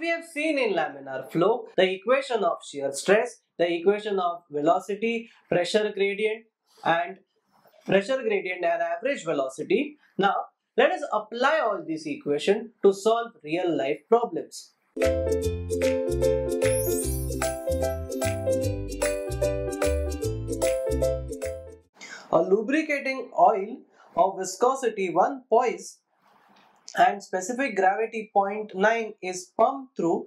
We have seen in laminar flow, the equation of shear stress, the equation of velocity, pressure gradient and pressure gradient and average velocity. Now, let us apply all these equations to solve real life problems. A lubricating oil of viscosity 1 poise and specific gravity 0.9 is pumped through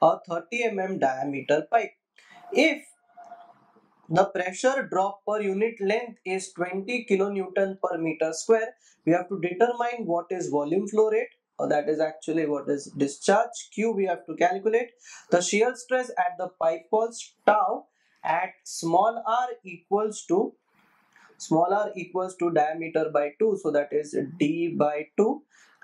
a 30 mm diameter pipe. If the pressure drop per unit length is 20 kilonewton per meter square, we have to determine what is volume flow rate or that is actually what is discharge Q we have to calculate. The shear stress at the pipe walls tau at small r equals to small r equals to diameter by 2 so that is d by 2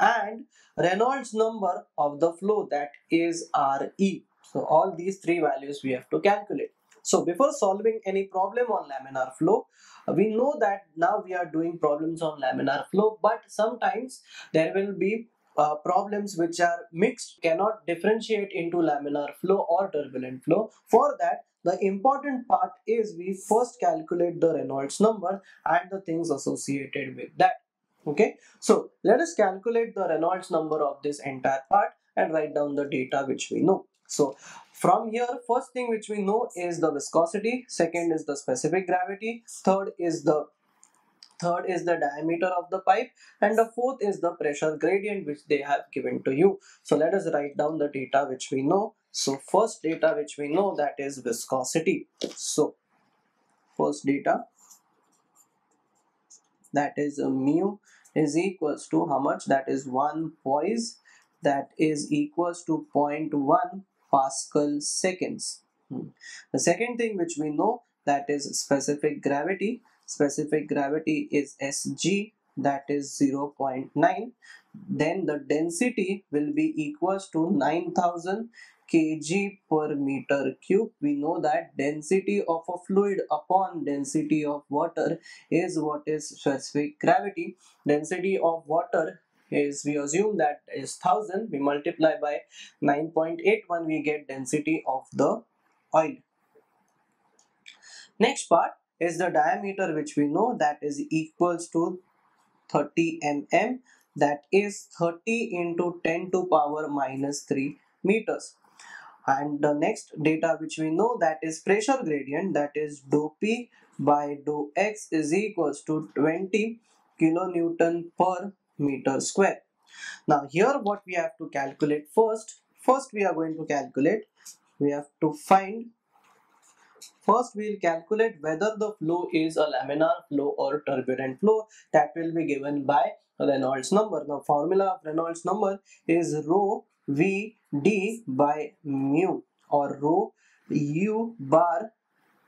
and Reynolds number of the flow that is Re. So all these three values we have to calculate. So before solving any problem on laminar flow, we know that now we are doing problems on laminar flow but sometimes there will be uh, problems which are mixed cannot differentiate into laminar flow or turbulent flow. For that the important part is we first calculate the Reynolds number and the things associated with that. Okay, so let us calculate the Reynolds number of this entire part and write down the data which we know. So from here, first thing which we know is the viscosity, second is the specific gravity, third is the third is the diameter of the pipe and the fourth is the pressure gradient which they have given to you so let us write down the data which we know so first data which we know that is viscosity. So first data that is mu is equals to how much that is 1 poise that is equals to 0.1 pascal seconds. Hmm. The second thing which we know that is specific gravity. Specific gravity is Sg that is 0.9 then the density will be equals to 9000 kg per meter cube. We know that density of a fluid upon density of water is what is specific gravity. Density of water is we assume that is 1000 we multiply by 9.81 we get density of the oil. Next part is the diameter which we know that is equals to 30 mm that is 30 into 10 to power minus 3 meters and the next data which we know that is pressure gradient that is dou p by dou x is equals to 20 kilonewton per meter square now here what we have to calculate first first we are going to calculate we have to find First, we will calculate whether the flow is a laminar flow or turbulent flow. That will be given by Reynolds number. Now, formula of Reynolds number is rho V d by mu or rho u bar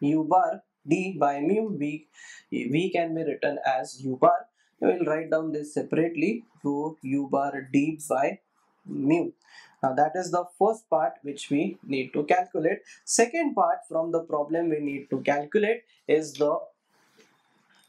u bar d by mu v v can be written as u bar. We will write down this separately rho u bar d by mu. Now that is the first part which we need to calculate. Second part from the problem we need to calculate is the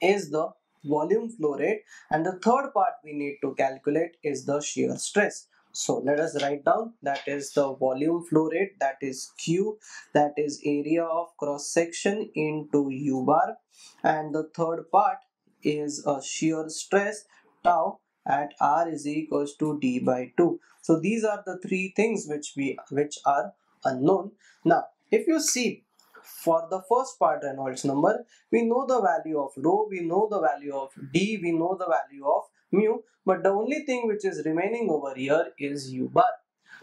is the volume flow rate. And the third part we need to calculate is the shear stress so let us write down that is the volume flow rate that is Q that is area of cross section into U bar and the third part is a shear stress tau at R is equals to D by 2. So these are the three things which we which are unknown. Now if you see for the first part Reynolds number we know the value of rho we know the value of D we know the value of mu but the only thing which is remaining over here is u bar.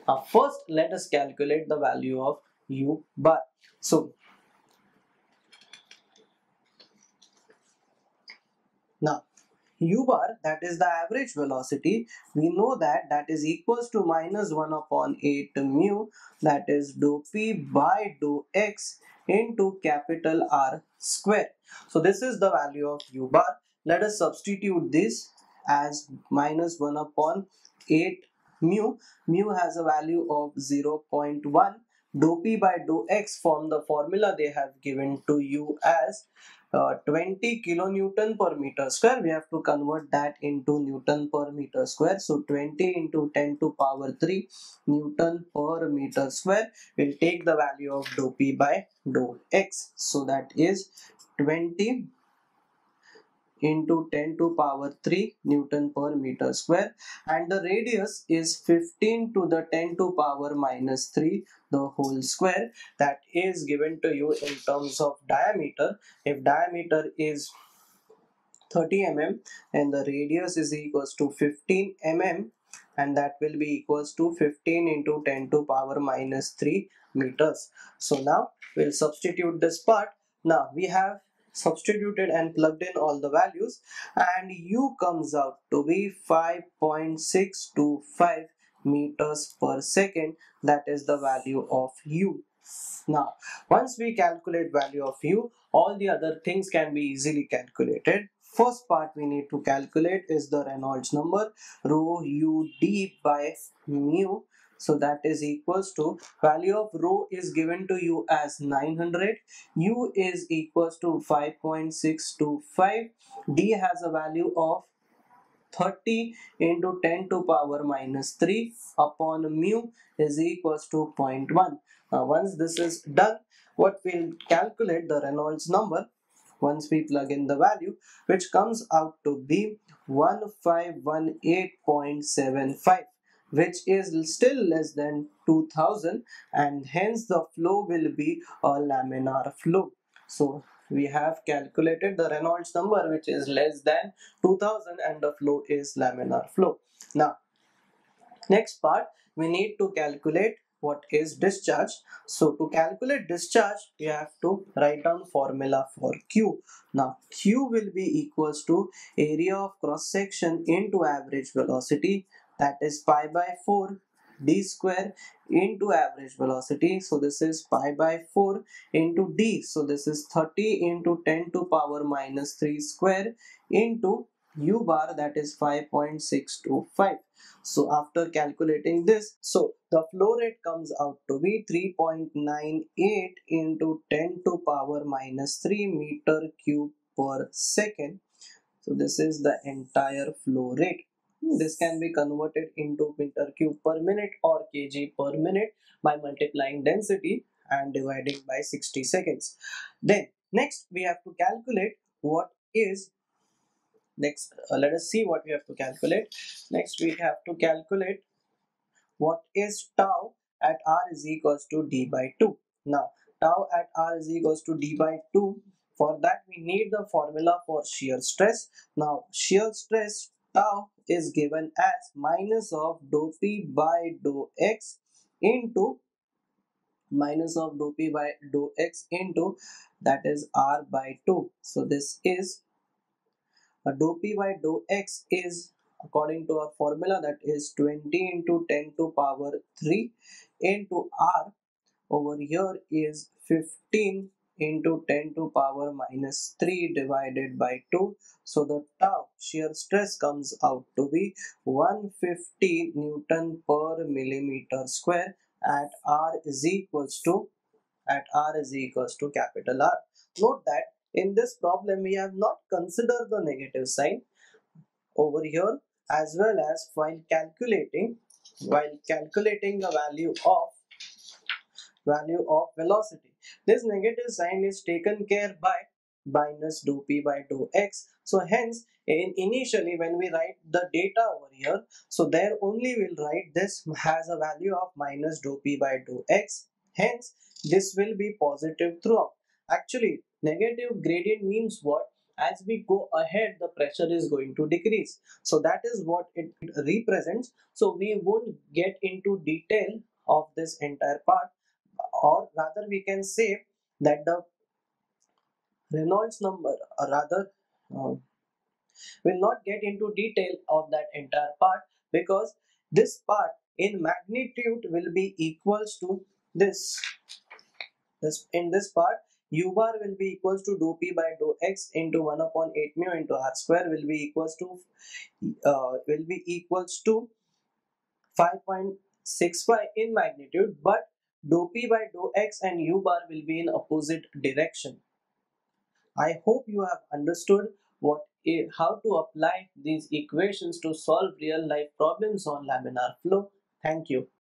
Now first let us calculate the value of u bar. So now u bar that is the average velocity we know that that is equals to minus 1 upon 8 mu that is dou p by dou x into capital R square. So this is the value of u bar. Let us substitute this as minus 1 upon 8 mu. Mu has a value of 0.1. Dou p by dou x from the formula they have given to you as uh, 20 kilonewton per meter square we have to convert that into newton per meter square so 20 into 10 to power 3 newton per meter square will take the value of dou p by dou x so that is 20 into 10 to power 3 Newton per meter square. And the radius is 15 to the 10 to power minus 3 the whole square. That is given to you in terms of diameter. If diameter is 30 mm and the radius is equals to 15 mm and that will be equals to 15 into 10 to power minus 3 meters. So now we'll substitute this part. Now we have substituted and plugged in all the values. And u comes out to be 5.625 meters per second. That is the value of u. Now once we calculate value of u all the other things can be easily calculated first part we need to calculate is the Reynolds number rho u d by mu. So that is equals to value of rho is given to you as 900 u is equals to 5.625 d has a value of 30 into 10 to power minus 3 upon mu is equals to 0.1 now once this is done what we'll calculate the Reynolds number once we plug in the value which comes out to be 1518.75 which is still less than 2000 and hence the flow will be a laminar flow. So we have calculated the Reynolds number which is less than 2000 and the flow is laminar flow. Now next part we need to calculate what is discharge. So to calculate discharge, we have to write down formula for Q. Now Q will be equals to area of cross section into average velocity that is pi by 4 d square into average velocity so this is pi by 4 into d so this is 30 into 10 to power minus 3 square into u bar that is 5.625 so after calculating this so the flow rate comes out to be 3.98 into 10 to power minus 3 meter cube per second. So this is the entire flow rate. This can be converted into meter cube per minute or kg per minute by multiplying density and dividing by 60 seconds. Then next we have to calculate what is next uh, let us see what we have to calculate. Next we have to calculate what is tau at r is equals to d by 2. Now tau at r is equals to d by 2 for that we need the formula for shear stress. Now shear stress tau is given as minus of dou p by dou x into minus of dou p by dou x into that is r by 2 so this is a dou p by dou x is according to our formula that is 20 into 10 to power 3 into r over here is 15 into 10 to power minus 3 divided by 2. So the tau shear stress comes out to be 150 Newton per millimeter square at R is equals to at R is equals to capital R. Note that in this problem we have not considered the negative sign over here as well as while calculating while calculating the value of value of velocity. This negative sign is taken care by minus dou p by dou x. So hence in initially when we write the data over here, so there only we'll write this has a value of minus dou p by dou x. Hence this will be positive throughout. Actually negative gradient means what? As we go ahead the pressure is going to decrease. So that is what it represents. So we won't get into detail of this entire part or rather we can say that the Reynolds number or rather uh, will not get into detail of that entire part because this part in magnitude will be equals to this this in this part u bar will be equals to dou p by dou x into 1 upon 8 mu into r square will be equals to uh, will be equals to 5.65 in magnitude but dou p by dou x and u bar will be in opposite direction. I hope you have understood what how to apply these equations to solve real life problems on laminar flow. Thank you.